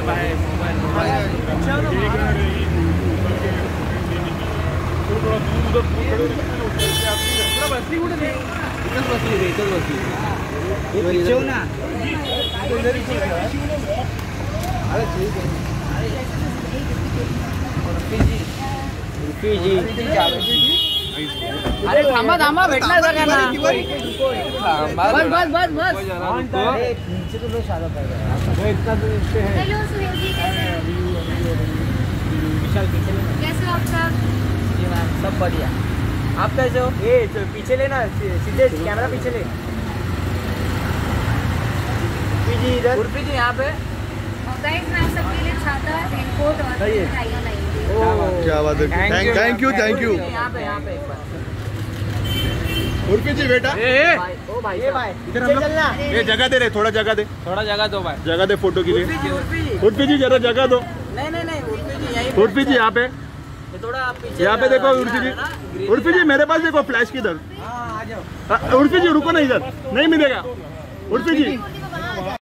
है भाई बसली कुठे अरे ठीक आहे अरे थांबा थांबा भेटणार सगळ्यांना. बस बस बस बस. नीचे तो पाएगा हेलो सुनील जी कैसे हो? कैसे हो? आप सब? सब बढ़िया। आप कैसे हो? ये तो पीछे लेना सीधे कैमरा पीछे ले। जी इधर। उर्फी जी यहाँ पे। गाइस मैं सबके लिए छाता रेनकोट और क्या बात है। Thank thank you thank you यहाँ पे यहाँ पे एक बार। उर्फी जी बेटा। ए ए। भाई ओ भाई ए, भाई। इधर हम लोग- ये जगह दे रहे थोड़ा जगह दे। थोड़ा जगह दो भाई। जगह दे फ़ोटो के लिए उर्फी। जी जरा जगह दो। नहीं नहीं नहीं उर्फी जी यहीं उर्फी जी यहाँ पे। थोड़ा यहाँ पे देखो उर्फी जी। उर्फी जी मेरे पास देखो फ्लैश की हाँ आ जाओ। हाँ, उर्फी जी रुको ना इधर। नहीं मिलेगा। उर्फी जी।